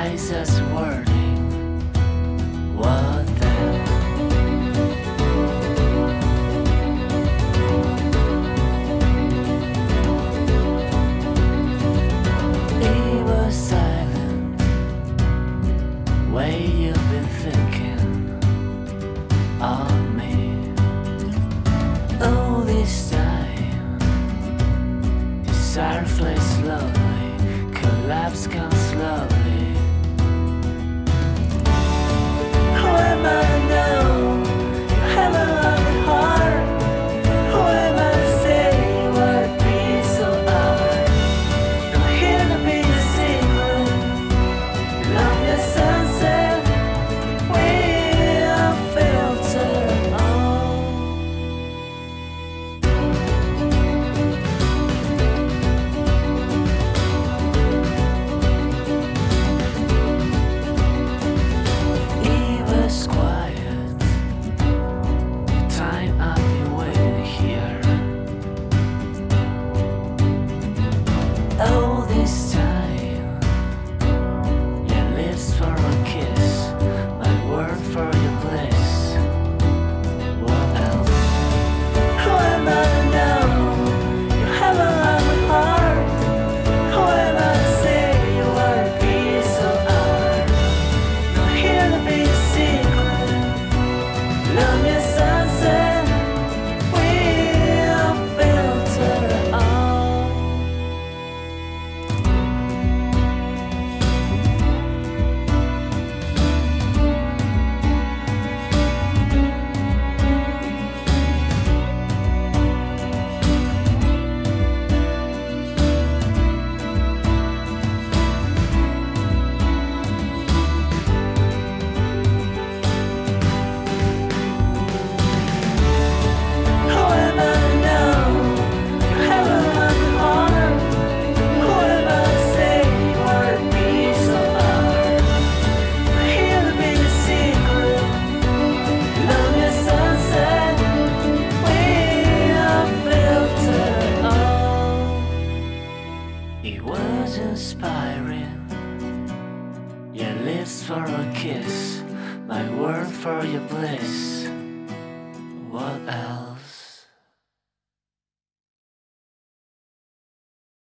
wisest words. just for a kiss, my word for your bliss. What else?